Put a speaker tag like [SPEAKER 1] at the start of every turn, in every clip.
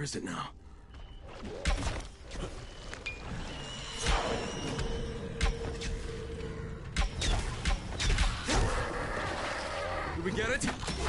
[SPEAKER 1] Where is it now? Did we get it?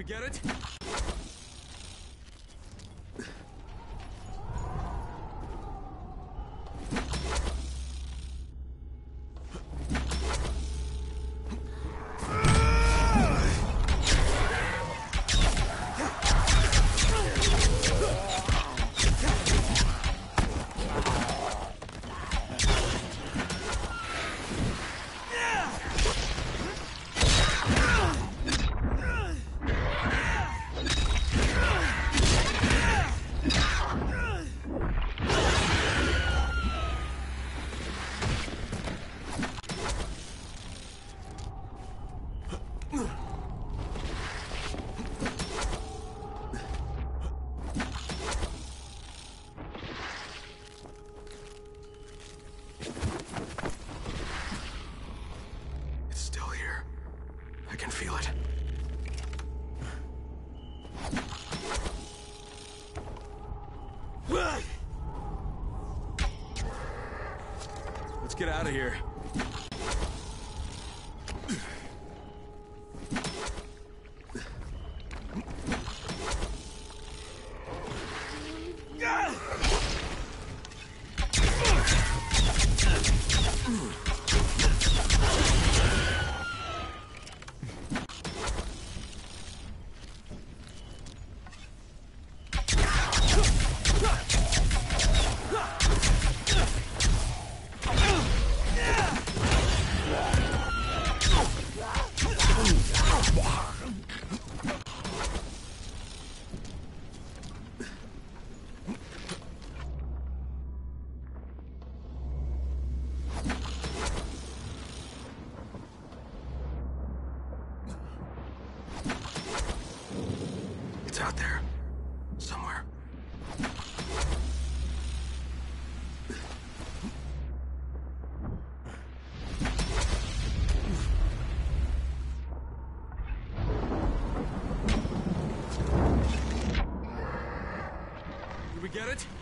[SPEAKER 1] We get it? Out of here. Get it?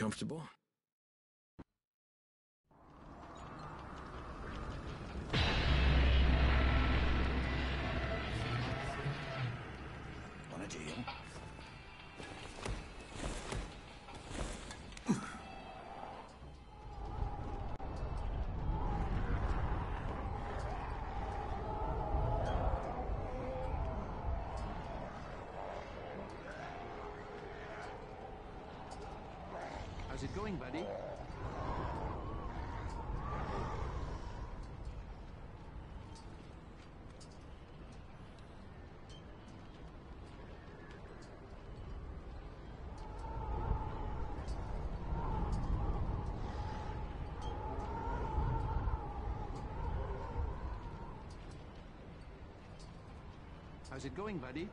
[SPEAKER 1] Comfortable?
[SPEAKER 2] How's it going, buddy?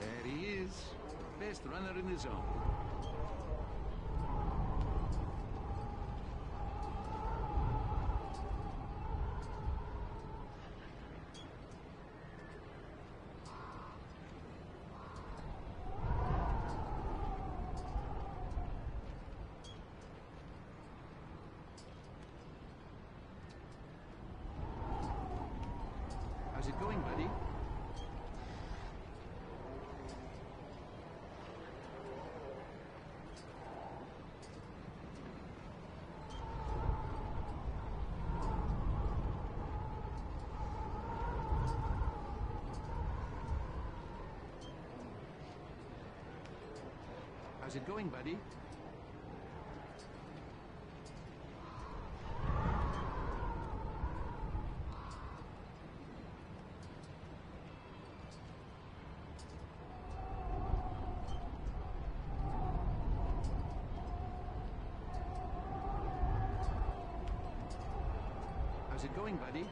[SPEAKER 2] There he is. Best runner in the zone. How's it going, buddy? How's it going, buddy? How's it going, buddy?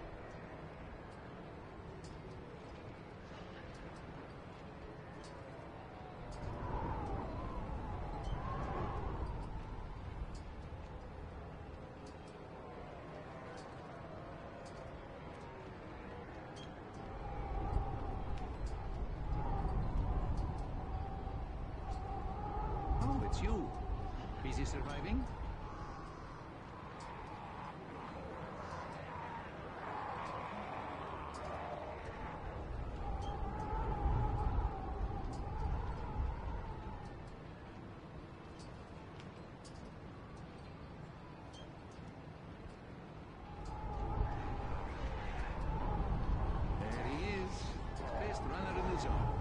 [SPEAKER 2] It's you. Busy surviving? There he is. Best runner in the zone.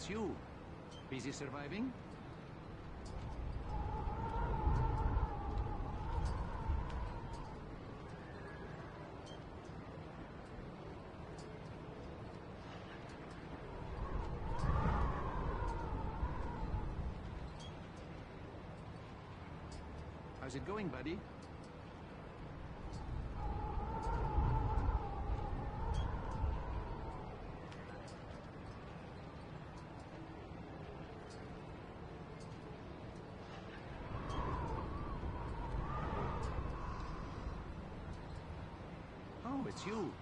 [SPEAKER 2] It's you. Busy surviving? How's it going, buddy? Oh, it's you.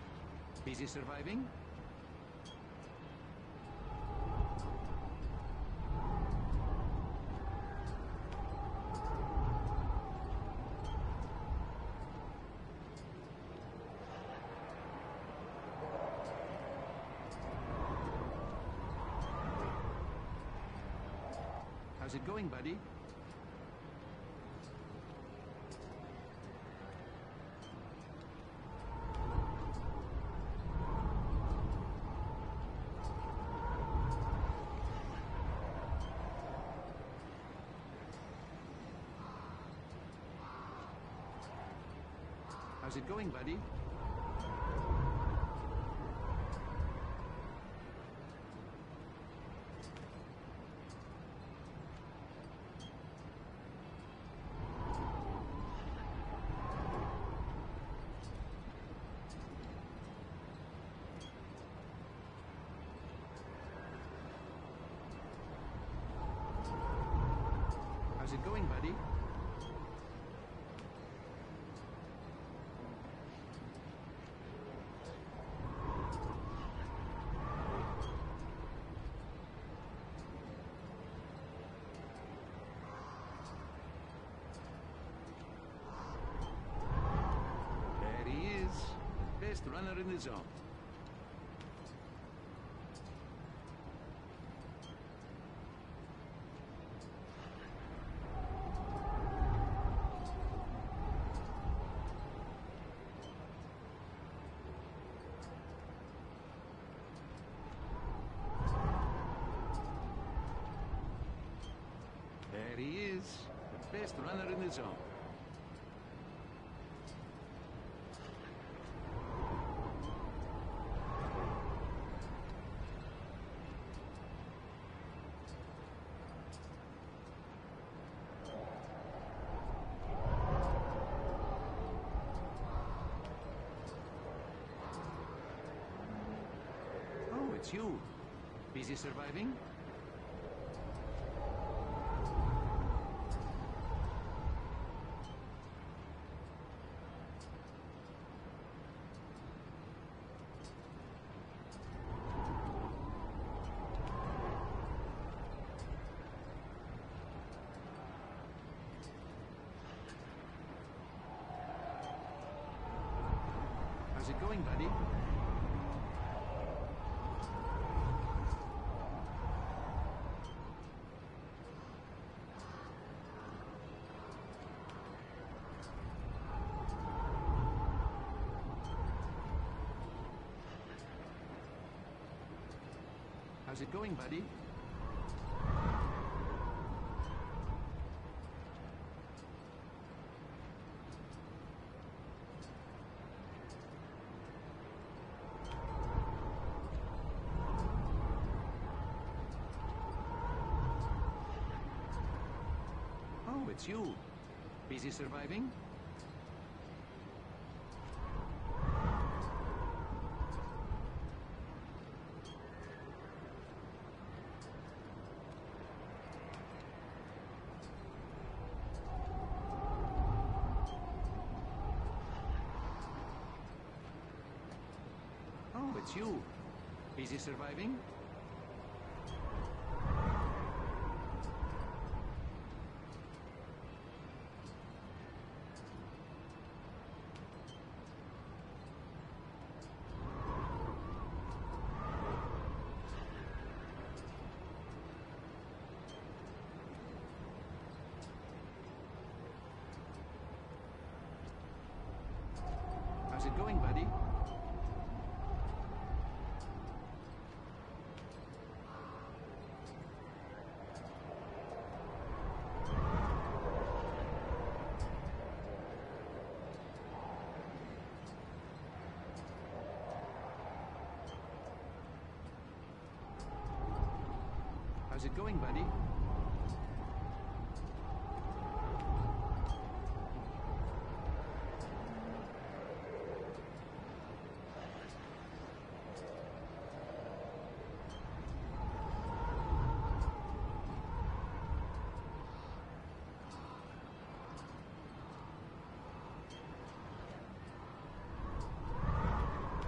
[SPEAKER 2] Busy surviving? How's it going, buddy? How's it going, buddy? How's it going, buddy? There he is. Best runner in the zone. There he is. The best runner in the zone. It's you. Busy surviving? How's it going, buddy? How's it going, buddy? Oh, it's you. Busy surviving? It's you. Busy surviving? How's it going, buddy? How's it going, buddy?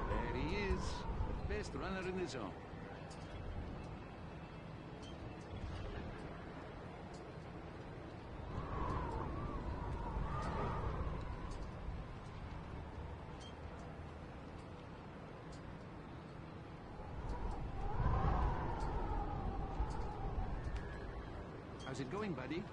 [SPEAKER 2] There he is, the best runner in the zone. How's it going, buddy?